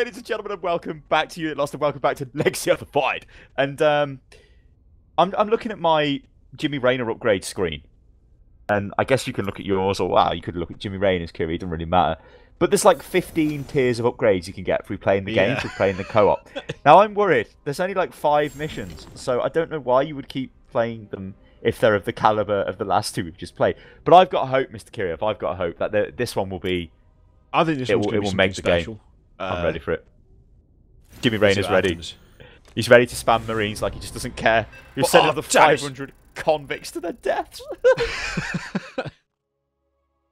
ladies and gentlemen, and welcome back to Unit Lost, and welcome back to Legacy of the Void. And um, I'm I'm looking at my Jimmy Raynor upgrade screen, and I guess you can look at yours, or wow, you could look at Jimmy Raynor's Kiri. It doesn't really matter. But there's like 15 tiers of upgrades you can get through playing the game, Yeah. through playing the co-op. now I'm worried. There's only like five missions, so I don't know why you would keep playing them if they're of the caliber of the last two we've just played. But I've got hope, Mr. Kirioth. I've got a hope that the, this one will be. I think this It will- it will make the game. Special. I'm Uh, ready for it. Jimmy Raynor's ready. happens. He's ready to spam Marines like he just doesn't care. He's Well, sending oh, the 500 convicts to their deaths.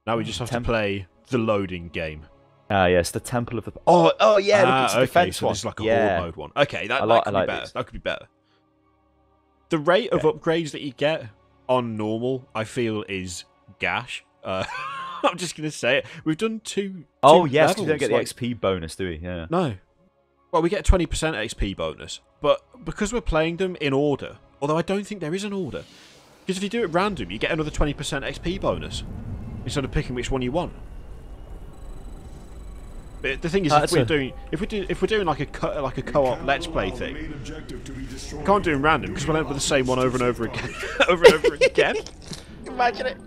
Now we just have Temp- to play the loading game. Ah, yes, the Temple of the. Oh, oh yeah, look, it's the okay, defense so one. this is like a yeah. horde mode one. Okay, that, I that could like be better. this. That could be better. The rate of Yeah. upgrades that you get on normal, I feel, is gash. Uh, I'm just gonna say it. We've done two. Oh two yes, 'cause we don't get the like- XP bonus, do we? Yeah. No. Well, we get a 20% XP bonus, but because we're playing them in order, although I don't think there is an order, because if you do it random, you get another 20% XP bonus instead of picking which one you want. But the thing is, Uh, if we're a- doing if we do if we're doing like a co- like a co-op let's play thing, we can't do it random because we'll end up with the same one over and over again, over and over again. Imagine it.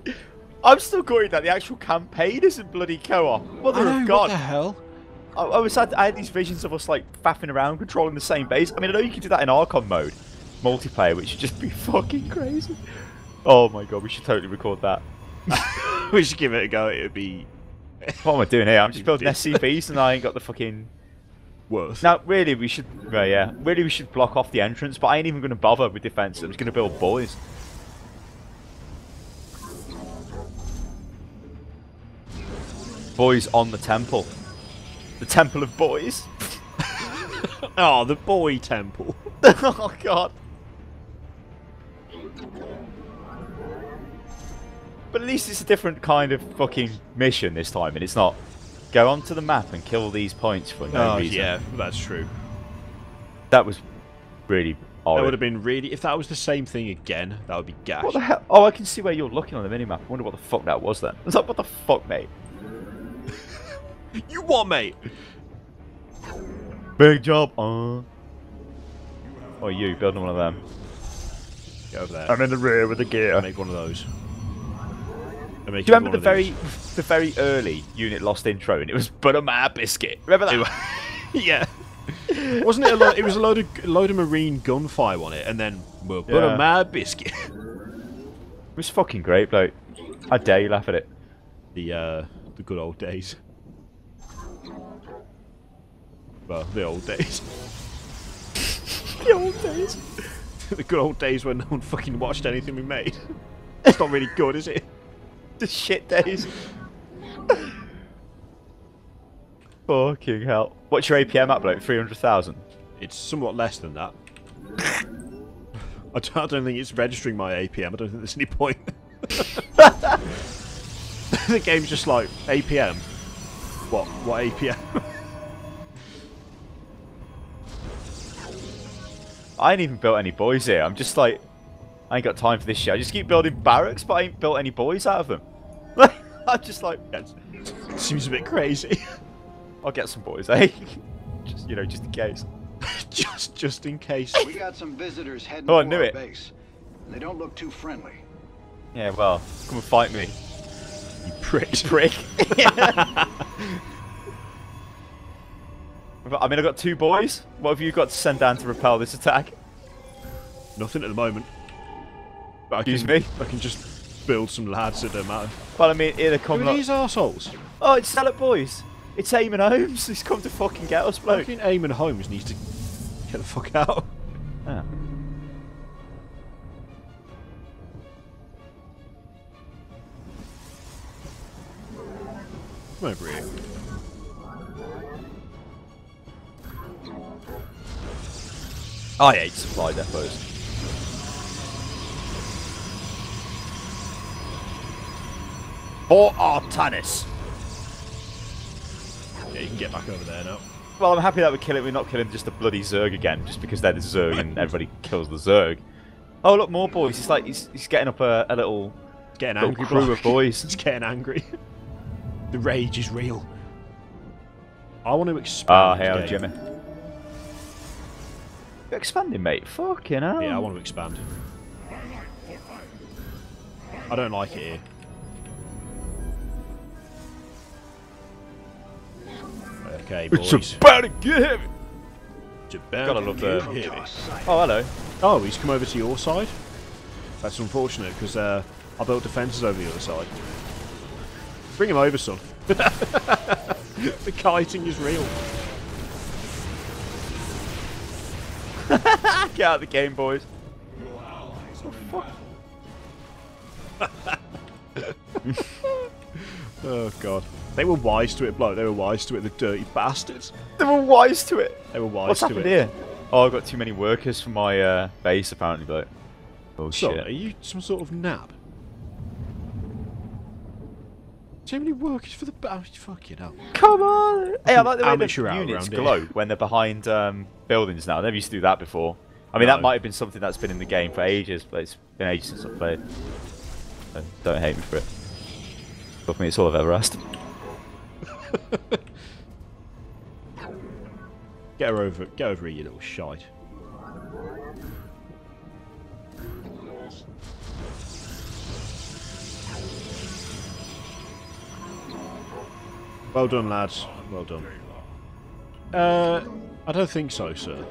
I'm still going that the actual campaign isn't bloody co-op. Mother know, of God. what the hell? I, I was had, I had these visions of us like faffing around controlling the same base. I mean, I know you can do that in Archon mode, multiplayer, which would just be fucking crazy. Oh my god, we should totally record that. we should give it a go. It would be What am I doing here? I'm just building. SCVs and I ain't got the fucking. worth. Now, really, we should. Well, yeah, really, we should block off the entrance. But I ain't even going to bother with defense. I'm just going to build boys. Boys on the temple. The temple of boys. Oh, the boy temple. oh god. But at least it's a different kind of fucking mission this time, and it's not go onto the map and kill these points for no oh, reason. yeah, that's true. That was really odd. That would have been really. If that was the same thing again, that would be gash. What the hell? Oh, I can see where you're looking on the minimap. I wonder what the fuck that was then. I was like, what the fuck, mate? You what, mate? Big job. Uh. Oh, you building one of them? Get over there. I'm in the rear with the gear. make one of those. Make Do you remember the very, of the very early Unit Lost intro, and it was Buttermare Biscuit? Remember that? yeah. Wasn't it a lo- It was a load of load of marine gunfire on it, and then we'll put Yeah. a mad biscuit. It was fucking great, bloke. I dare you laugh at it. the uh, the good old days. Well, the old days. The old days. the good old days when no one fucking watched anything we made. It's not really good, is it? The shit days. fucking hell. What's your APM at, bloke? 300,000? It's somewhat less than that. I don't, I don't think it's registering my APM. I don't think there's any point. the game's just like APM. What? What APM? I ain't even built any boys here. I'm just like, I ain't got time for this shit. I just keep building barracks, but I ain't built any boys out of them. I'm just like, That seems a bit crazy. I'll get some boys, eh? just, you know, just in case. just, just in case. We got some visitors heading Oh, I knew it. base. They don't look too friendly. Yeah, well, come and fight me. You prick. Prick. I mean, I've got two boys. What have you got to send down to repel this attack? Nothing at the moment. But I Excuse can, me? I can just build some lads. It don't matter. Well, I mean, here they Who come. are these arseholes? oh, it's Salad Boys. It's Eamon Holmes. He's come to fucking get us, bloke. Fucking Eamon Holmes needs to get the fuck out. Ah. Come over here. I hate supply depots. For Artanis. Yeah, you can get back over there now. Well, I'm happy that we're killing. We're not killing just the bloody Zerg again, just because they're the Zerg and everybody kills the Zerg. Oh, look, more boys. It's like he's, he's getting up a, a little. It's getting Little angry, crew bloke. of boys. it's getting angry. the rage is real. I want to expand. Ah, this hell, game. Jimmy. You're expanding, mate. Fucking hell. Yeah, I want to expand. I don't like it here. Okay, boys. It's about to get heavy. It's about Gotta to love get the- heavy. Oh, hello. Oh, he's come over to your side? That's unfortunate, because uh, I built defences over the other side. Bring him over, son. the kiting is real. Get out of the game, boys. Oh, God. They were wise to it, bloke. They were wise to it, the dirty bastards. They were wise to it. They were wise What's to happened it. here? Oh, I've got too many workers for my uh, base, apparently, but. Oh, Son, shit. are you some sort of nab? Too many workers for the ba- fucking hell. Come on! Hey, I like the way Amateur the units around here. glow when they're behind um, buildings now. I never used to do that before. I mean, No. that might have been something that's been in the game for ages, but it's been ages since I've played. So don't hate me for it. Look me, it's all I've ever asked. Get her over, get over here, you little shite. Well done, lads. Well done. Uh, I don't think so, sir.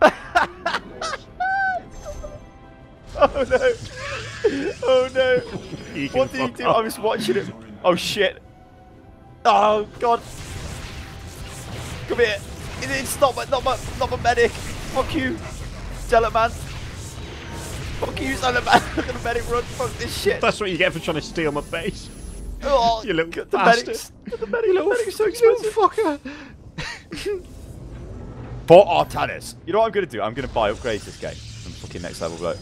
Oh no! Oh no! What did he fuck do? off. I was watching it. Oh shit! Oh god! Come here! It- It's not my, not my, not my medic. Fuck you, Zealot man. Fuck you, Zealot man. Look at the medic run. Fuck this shit. That's what you get for trying to steal my base. Oh, You little the bastard. medics. The medic, You little, medic's so you little expensive. fucker. For Artanis. You know what I'm gonna do? I'm gonna buy upgrades this game. From fucking next level bloke.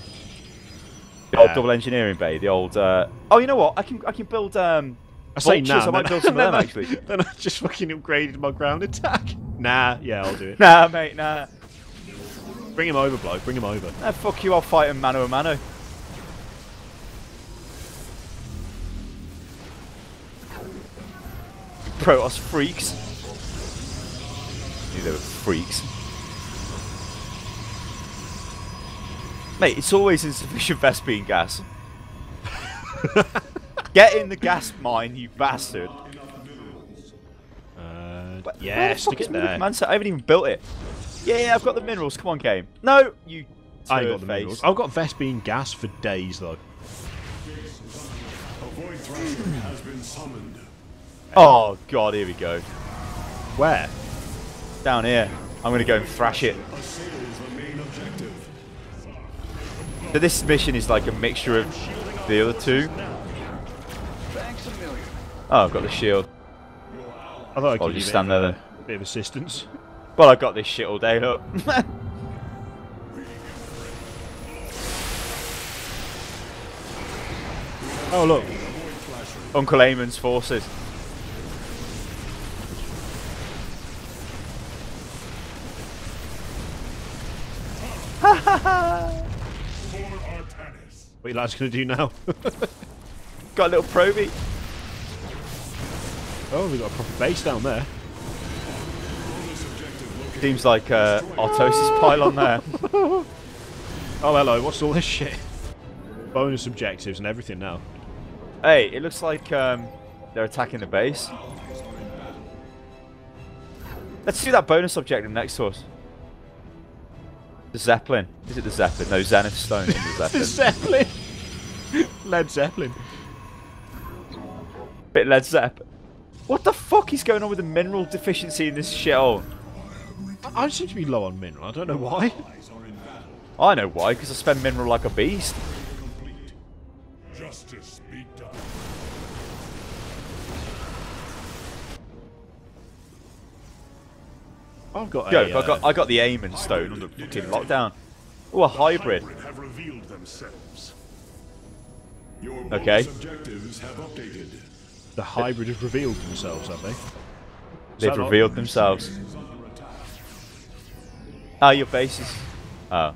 The old Yeah. double engineering bay. The old. Uh... Oh, you know what? I can I can build. Um, I say vultures. nah. I might build some of them I- actually. Then I just fucking upgraded my ground attack. Nah, yeah, I'll do it. Nah, mate, nah. Bring him over, bloke. Bring him over. Nah, fuck you. I'll fight him mano a mano. Protoss freaks. Knew they were freaks. Mate, it's always insufficient Vespene gas. Get in the gas mine, you bastard. Uh, But yeah, where the fuck stick is it there. command set? I haven't even built it. Yeah, yeah, I've got the minerals. Come on, game. No, you. I ain't got the face. minerals. I've got Vespene gas for days though. A Void Thrasher has been summoned. Oh god, here we go. Where? Down here. I'm gonna go and thrash it. Assail the main objective. So this mission is like a mixture of the other two. Thanks a million. Oh, I've got the shield. I thought I could just stand it a bit of assistance. Well, I've got this shit all day, look. Oh look, Uncle Eamon's forces. For are you lads gonna do now? Got a little proby. oh, we got a proper base down there. Seems like uh, Artosis pylon there. Oh hello, what's all this shit? Bonus objectives and everything now. Hey, it looks like um, they're attacking the base. Let's do that bonus objective next to us. The Zeppelin. Is it the Zeppelin? No, Zenith Stone is the The Zeppelin. Zeppelin. Led Zeppelin. Bit Led Zepp. What the fuck is going on with the mineral deficiency in this shithole? I, I seem to be low on mineral. I don't know why. Eyes are in. I know why, because I spend mineral like a beast. I've got Yo, a. I got uh, I got the Aemon Stone under fucking lockdown. Oh, a hybrid. Hybrid have revealed themselves. Your Okay. objectives have updated. the hybrid have revealed themselves, have they? They've revealed themselves. Is under. Ah, your base is. Oh. I'm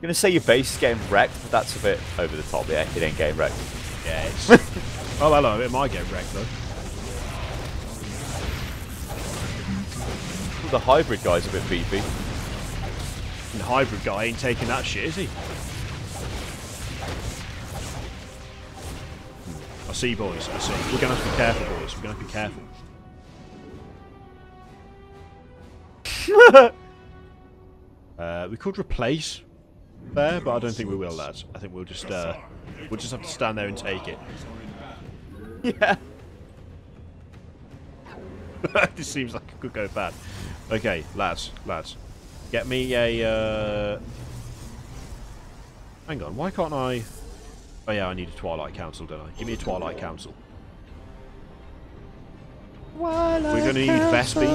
gonna say your base is getting wrecked, but that's a bit over the top. Yeah, it ain't getting wrecked. Yeah. It's... oh hello, it might get wrecked though. The hybrid guy's a bit beefy. And the hybrid guy ain't taking that shit, is he? I see, boys. I see. We're gonna have to be careful, boys. We're gonna have to be careful. uh, we could replace there, but I don't think we will, lads. I think we'll just uh, we'll just have to stand there and take it. Yeah. this seems like it could go bad. Okay, lads, lads, get me a. Uh... Hang on, why can't I? Oh yeah, I need a Twilight Council, don't I? Give me a Twilight Council. We're going to need Vespi.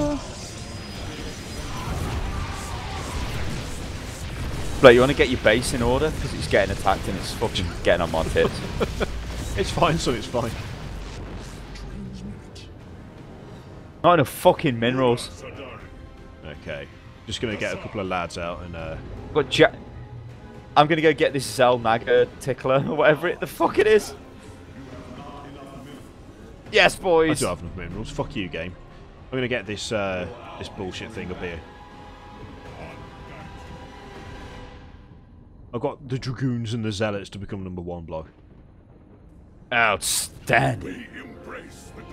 Blake, you want to get your base in order? Because it's getting attacked and it's fucking getting on my tits. It's fine, so it's fine. Not enough fucking minerals. Okay, just going to get a couple of lads out and. Uh... Got ja I'm gonna go get this Xel'Naga tickler or whatever it the fuck it is. Yes, boys. I do have enough minerals. Fuck you, game. I'm going to get this uh, this bullshit thing up here. I've got the Dragoons and the Zealots to become number one block. Outstanding.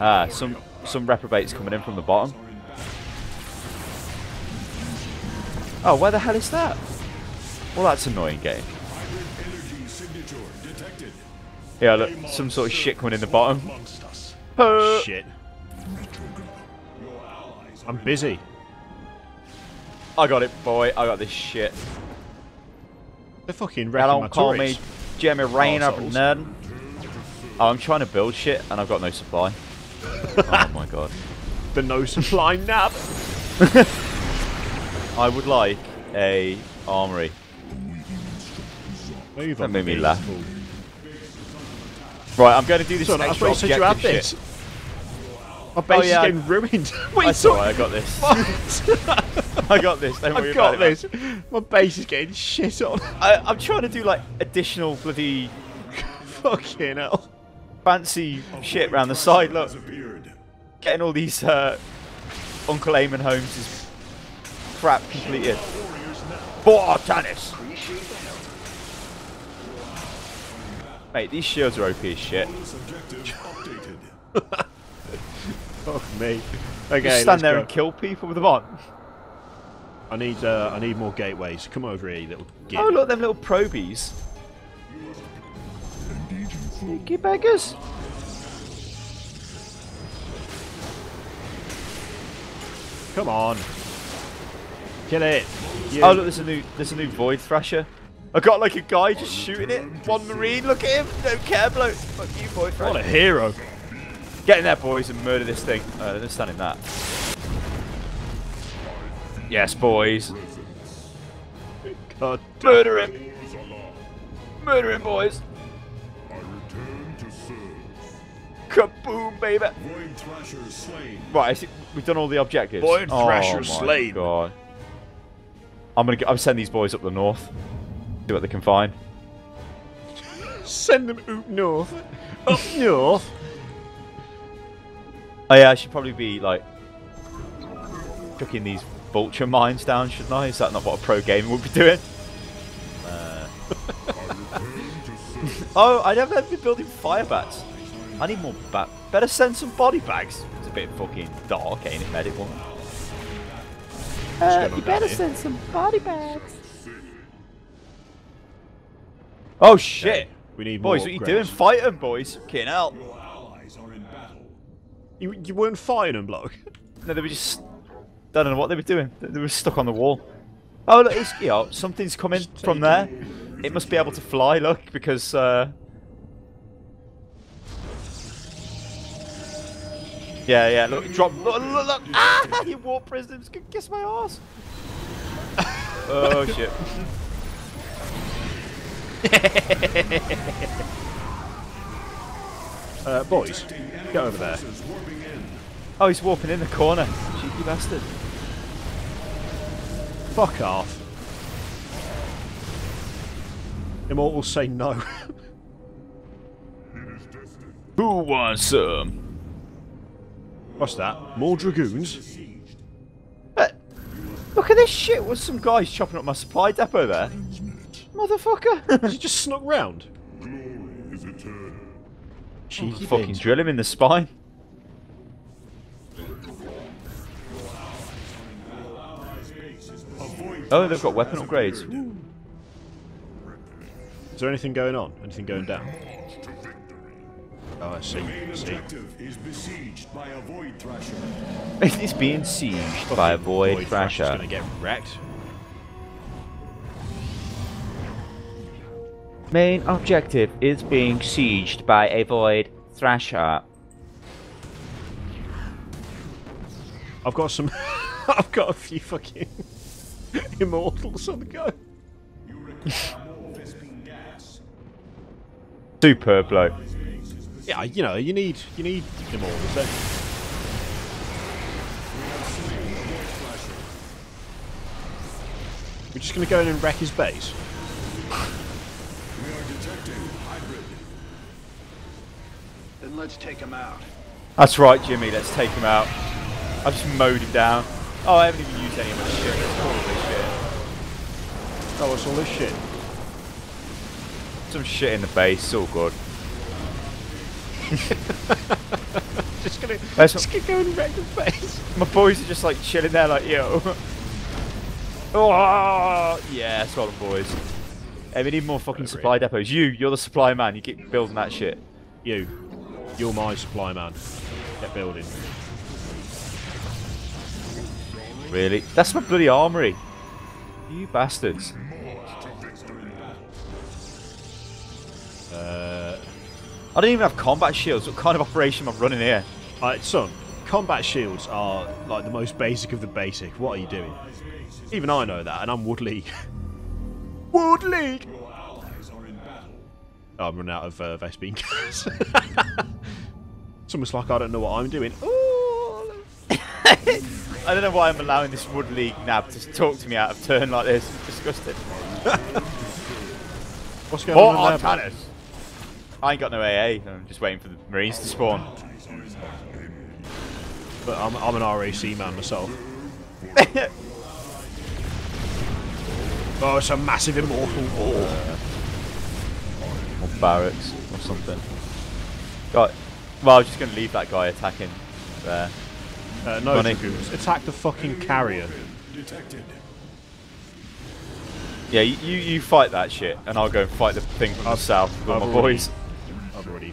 Ah, some some reprobates coming in from the bottom. Oh, where the hell is that? Well, that's annoying game. Yeah, look, some sort of shit coming in the bottom. Uh, Shit. I'm busy. I got it, boy. I got this shit. They're fucking wrecking don't call turrets. me Jimmy Raynor nerd. Oh, I'm trying to build shit and I've got no supply. oh my god. The no supply nab. I would like a armory. That made me laugh. Right, I'm going to do this Son, I extra thought you said you had this. shit. My base Oh, yeah, is getting ruined. Wait, That's so alright, I got this. I got this. Don't worry I've got about it, this. My base is getting shit on. I, I'm trying to do like additional bloody Fucking hell. fancy shit around the side. Look, getting all these uh, Uncle Eamon Holmes' crap completed. For Artanis. Mate, these shields are OP as shit. Fuck me. Okay, Just stand there go. and kill people with them on. I need uh, I need more gateways. Come over here, you little git. Oh, look, them little probies. Sneaky beggars. Come on. Kill it. You. Oh, look, there's a new, there's a new Void Thrasher. I got like a guy just shooting it. One Marine, look at him. Don't care, bloke. Fuck you, Void Thrasher. what a hero. Get in there, boys, and murder this thing. Uh, they're standing that. Yes, boys. God. Murder him. Murder him, boys. Kaboom, baby. Void Thrasher. Right, I see, we've done all the objectives. Void oh, Thrasher my slain. God. I'm gonna. Get, I'm sending these boys up the north. See what they can find. Send them up north. Up north. Oh yeah, I should probably be like chucking these vulture mines down, shouldn't I? Is that not what a pro gamer would be doing? Uh... oh, I never been building fire bats. I need more bat. Better send some body bags. It's a bit fucking dark, ain't it, medic one? Uh, you better send some body bags. Oh shit! We need Boys, more what you upgrades. doing? Fight 'em, boys. Fucking hell. Your allies are in battle. You, you weren't fighting them, bloke. No, they were just. I don't know what they were doing. They they were stuck on the wall. Oh, look, it's, you know, something's coming from there. It must be able to fly, look, because. Uh... Yeah, yeah, look, drop. Look, look, look. Ah! You war prisoners could kiss my ass. oh, shit. Uh, boys, get over there. Oh, he's warping in the corner. Cheeky bastard. Fuck off. Immortals say no. Who wants some? What's that? More dragoons? Uh, Look at this shit. Was some guys chopping up my supply depot there? Motherfucker. Has he just snuck round? Glory is eternal. Cheeky Fucking bins. drill him in the spine. Oh, they've got weapon upgrades. Is there anything going on? Anything going down? March. Oh, I see. Main I see. objective is besieged by a Void Thrasher. It's being sieged by a Void Thrasher's Thrasher. gonna get wrecked. Main objective is being sieged by a Void Thrasher. I've got some. I've got a few fucking immortals on the go. You require more Vespene gas. Superb bloke. Yeah, you know, you need you need immortals. Don't you? We're just gonna go in and wreck his base. We are detecting hybrid. Then let's take him out. That's right, Jimmy. Let's take him out. I've just mowed him down. Oh, I haven't even used any of my shit. Let's call all this shit. Oh, what's all this shit? Some shit in the base. It's all good. Just gonna That's just gonna go and wreck the base. My boys are just like chilling there, like yo. oh, yeah, that's what boys. Hey, we need more fucking Whatever, supply depots. You, you're the supply man. You keep building that shit. You, you're my supply man. Get building. Really? That's my bloody armory. You bastards. March to victory. Uh, I don't even have combat shields. What kind of operation am I running here? Alright, son, combat shields are like the most basic of the basic. What are you doing? Even I know that, and I'm Wood League. Wood League! Your allies are in battle. Oh, I'm running out of uh, Vespene gas. it's almost like I don't know what I'm doing. I don't know why I'm allowing this Wood League nab to talk to me out of turn like this. It's disgusting. What's going What on there? I ain't got no AA. I'm just waiting for the Marines to spawn. But I'm, I'm an RAC man myself. Oh, it's a massive immortal war. or barracks or something. Got. Well, I was just going to leave that guy attacking there. Uh, no. Attack the fucking carrier. Detected. Yeah, you, you, fight that shit, and I'll go and fight the thing from the south with I've my already- boys.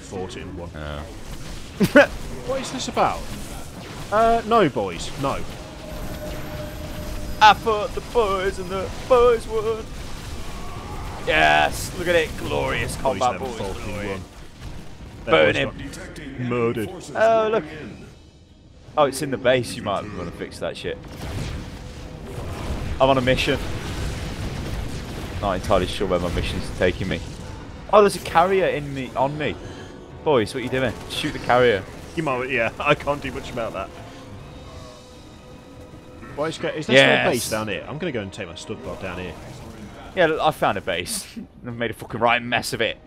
I've already fought it in one. Yeah. What is this about? Uh, no, boys, no. I fought the boys, and the boys won. Yes, look at it, glorious Boys combat never boys. fought in glory. one. Burn him. got Detecting enemy Murdered. Oh, look. Oh, it's in the base. You might want to fix that shit. I'm on a mission. Not entirely sure where my mission's taking me. Oh, there's a carrier in me, on me. Boys, what are you doing? Shoot the carrier. You might, yeah, I can't do much about that. Why is, is there still a base down here? I'm gonna go and take my stud pod down here. Yeah, look, I found a base. I've made a fucking right mess of it.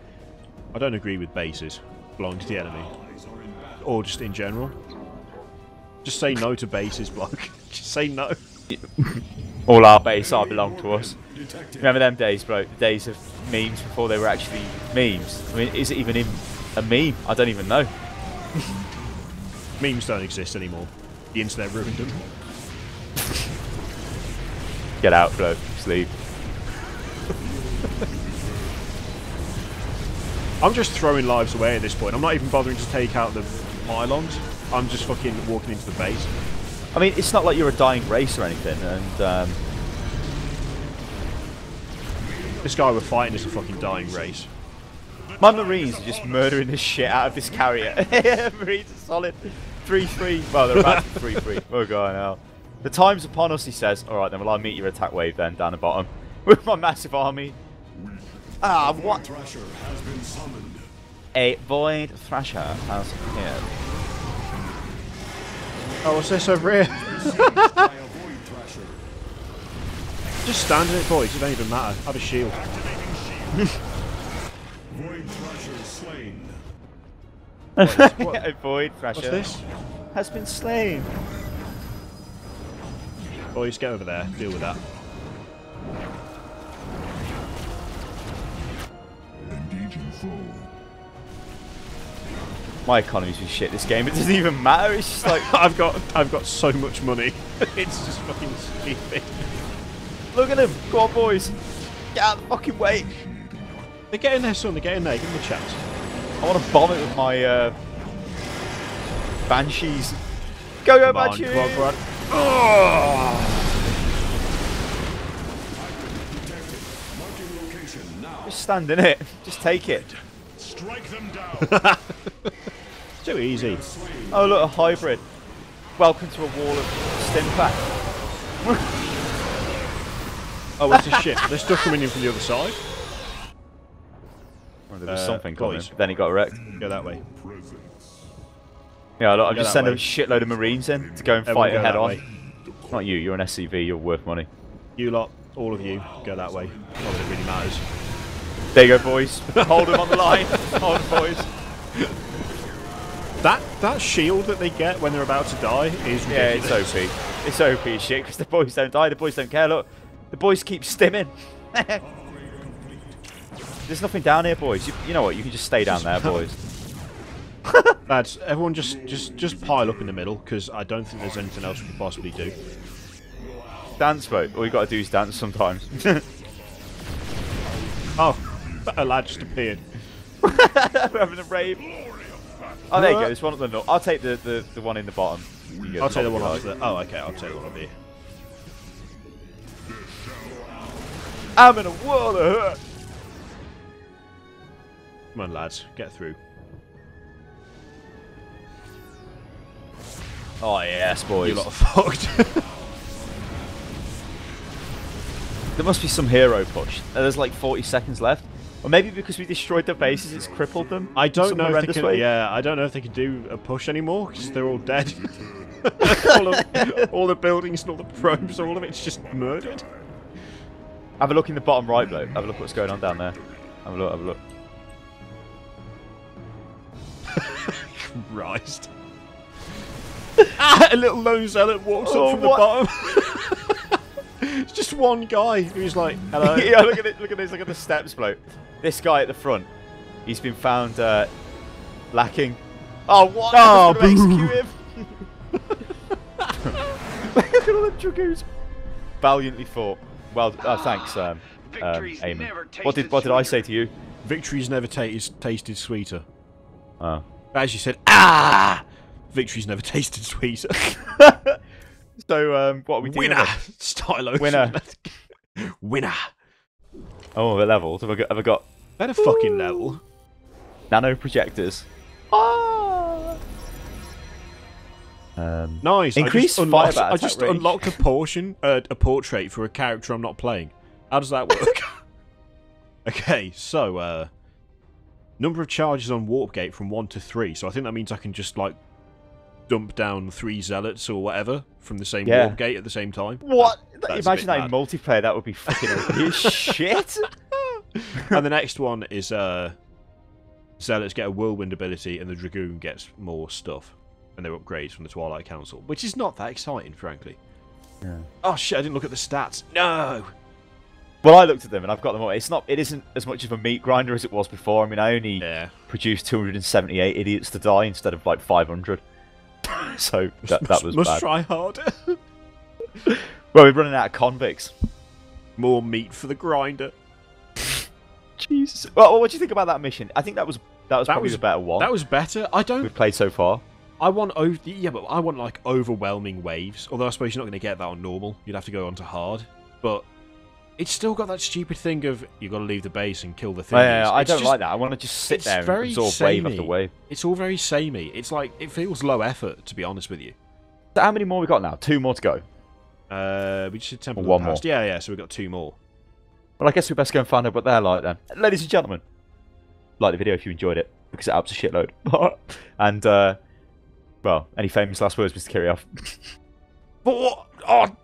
I don't agree with bases belonging to the enemy, or just in general. Just say no to bases, block. just say no. All our base are belong to us. Remember them days, bro? The days of memes before they were actually memes. I mean, is it even in a meme? I don't even know. Memes don't exist anymore. The internet ruined them. Get out, bro. Sleep. I'm just throwing lives away at this point. I'm not even bothering to take out the pylons. I'm just fucking walking into the base. I mean, it's not like you're a dying race or anything, and um, This guy we're fighting is a fucking dying race. My Marines are just murdering the shit out of this carrier. Marines are solid. 3-3. Well, they're about to be 3-3. Oh, God, now. The time's upon us, he says. Alright, then, well, I'll meet your attack wave then, down the bottom. With my massive army. Ah, what? Thrasher has been summoned. A Void Thrasher has appeared. Oh, what's this over here? By a Void Thrasher. just stand in it, boys. It don't even matter. Have a shield. What- a Void Thrasher What's this? has been slain. boys, get over there. Deal with that. My economy's been shit this game. It doesn't even matter. It's just like, I've got I've got so much money. it's just fucking stupid. look at him. Go on, boys. Get out of the fucking way. They're getting there, son. They're getting there. Give them a chance. I want to bomb it with my uh, banshees. Go, go, Come on, banshees. come on, come on. Marking location now. Just stand in it. Just take it. Strike them down. It's too easy. Oh, look, a hybrid. Welcome to a wall of Stimpack. Oh, it's a ship. They're still coming in from the other side. Well, there was Uh, something coming. boys. Then he got wrecked. Go that way. Yeah, look, I've Go just that sent a shitload of Marines in to go and Everyone fight go it head on. way. Not you, you're an SCV, you're worth money. You lot, all of you, go that way. Not that it really matters. There you go, boys. Hold them on the line. Hold him, boys. That that shield that they get when they're about to die is Yeah, it's ridiculous. OP. It's OP as shit because the boys don't die, the boys don't care. Look, the boys keep stimming. There's nothing down here, boys. You, you know what? You can just stay down there, boys. Lads, everyone just just just pile up in the middle because I don't think there's anything else we could possibly do. Dance, boat. All you got to do is dance sometimes. Oh, a lad just appeared. We're having a rave. Oh, there you go. There's one at the north. I'll take the, the, the one in the bottom. I'll take the one if you off the. Oh, okay. I'll take the one up here. I'm in a world of hurt. Come on, lads, get through. Oh yes, boys. You lot fucked. There must be some hero push. There's like 40 seconds left. Or maybe because we destroyed their bases, it's crippled them. I don't know if they can. way. Yeah, I don't know if they can do a push anymore because they're all dead. all, of, all the buildings and all the probes, all of it's just murdered. Have a look in the bottom right, bloke. Have a look what's going on down there. Have a look. Have a look. Christ. ah, a little lone zealot walks Oh, up from the bottom. it's just one guy who's like, hello. yeah, look at it. Look at this. Look at the steps, bloke. This guy at the front, he's been found uh, lacking. Oh, what? Oh, I'm just gonna boo. execute him. look at all the dragoons. Valiantly fought. Well, uh, thanks, um, um, What did what did I say to you? Victory's never tasted sweeter. Oh. As you said, ah! Victory's never tasted sweet. so, um, what are we doing? Winner! Stylo. Winner. Winner. Oh, the levels. Have I got? Have I got Better fucking level. nano projectors? Ah. Um, Nice. I Increase just unlocked, I just range. unlocked a portion, uh, a portrait for a character I'm not playing. How does that work? okay, so uh, number of charges on warp gate from one to three. So I think that means I can just like dump down three zealots or whatever from the same Yeah. warp gate at the same time. what? That's Imagine that in multiplayer. That would be fucking shit. and the next one is uh, zealots get a whirlwind ability, and the dragoon gets more stuff, and they're upgrades from the Twilight Council, which is not that exciting, frankly. Yeah. Oh shit! I didn't look at the stats. No. Well, I looked at them and I've got them all. It's not. It isn't as much of a meat grinder as it was before. I mean, I only Yeah. produced 278 idiots to die instead of like 500. so that, that was must bad. try harder. Well, we're running out of convicts. More meat for the grinder. Jesus. Well, what do you think about that mission? I think that was that was That probably was- the better one That was better. I don't. we've played so far. I want over. Yeah, but I want like overwhelming waves. Although I suppose you're not going to get that on normal. You'd have to go on to hard. But it's still got that stupid thing of you've got to leave the base and kill the thing. yeah, I don't like that. I want to just sit there and very absorb wave samey. after wave. It's all very samey. It's like it feels low effort, to be honest with you. So how many more we got now? Two more to go. Uh, we just did Temple one Past. Yeah, yeah. So we've got two more. Well, I guess we best go and find out what they're like then. Ladies and gentlemen, like the video if you enjoyed it, because it helps a shitload. and, uh, well, any famous last words, Mr. Kirioth? But what? Oh,